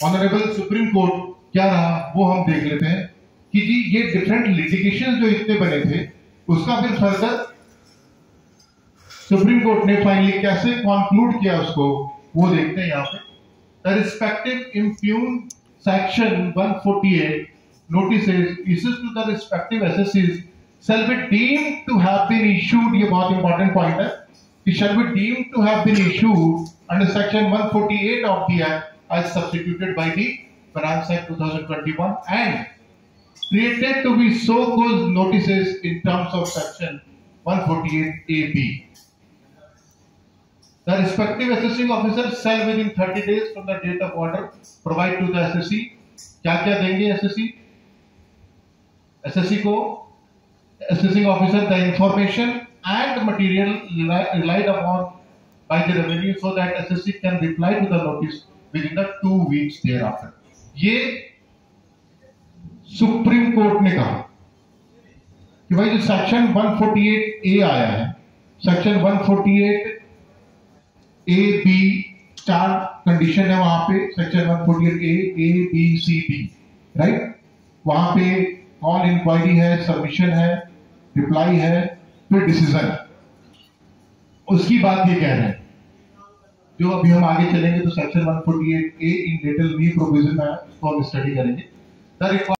Honourable supreme court क्या रहा? वो हम देख लेते हैं कि जी, ये डिफरेंट लिटिगेशन जो इतने बने थे, उसका फिर फर्दर सुप्रीम कोर्ट ने फाइनली कैसे कॉन्क्लूड किया उसको, वो देखते हैं यहाँ पे। The respective impugn section 148 notices issued to the respective SSCs shall be deemed to have been issued, ये बहुत इंपॉर्टेंट पॉइंट है। कि shall be deemed to have been issued under section 148 of the act as substituted by the Finance Act 2021 and created to be so called notices in terms of section 148AB. The respective assessing officer shall within 30 days from the date of order provide to the SSC क्या क्या देंगे SSC SSC को assessing officer the information and material relied upon by the revenue so that SSC can reply to the notice within the two weeks thereafter. ये supreme court ने कहा कि भाई जो सेक्शन 148 ए आया है सेक्शन 148 ए बी चार condition है वहाँ पे section 148 A A B C D right वहाँ पे कॉल इंक्वायरी है सबमिशन है रिप्लाई है फिर डिसीज़न उसकी बात ये कह रहे हैं। जो अभी हम आगे चलेंगे तो सेक्शन 148 ए इन डिटेल भी प्रोविज़न है उसको हम स्टडी करेंगे।